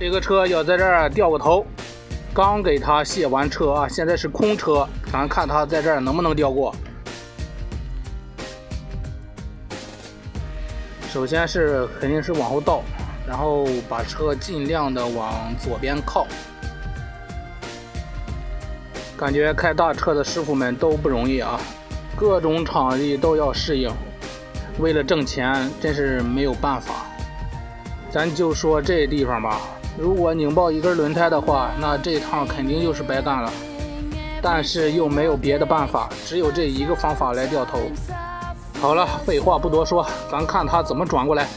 这个车要在这儿掉个头，刚给他卸完车啊，现在是空车，咱看他在这儿能不能掉过。首先是肯定是往后倒，然后把车尽量的往左边靠。感觉开大车的师傅们都不容易啊，各种场地都要适应，为了挣钱真是没有办法。咱就说这地方吧，如果拧爆一根轮胎的话，那这趟肯定就是白干了。但是又没有别的办法，只有这一个方法来掉头。好了，废话不多说，咱看他怎么转过来。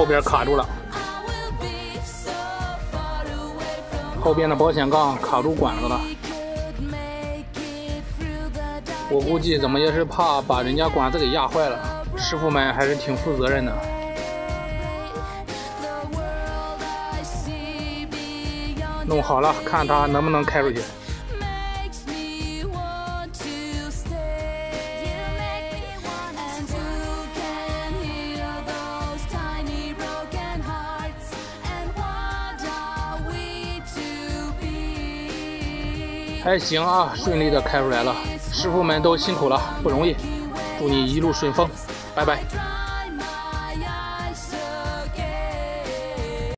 后边卡住了，后边的保险杠卡住管子了。我估计怎么也是怕把人家管子给压坏了。师傅们还是挺负责任的。弄好了，看他能不能开出去。还行啊，顺利的开出来了，师傅们都辛苦了，不容易，祝你一路顺风，拜拜。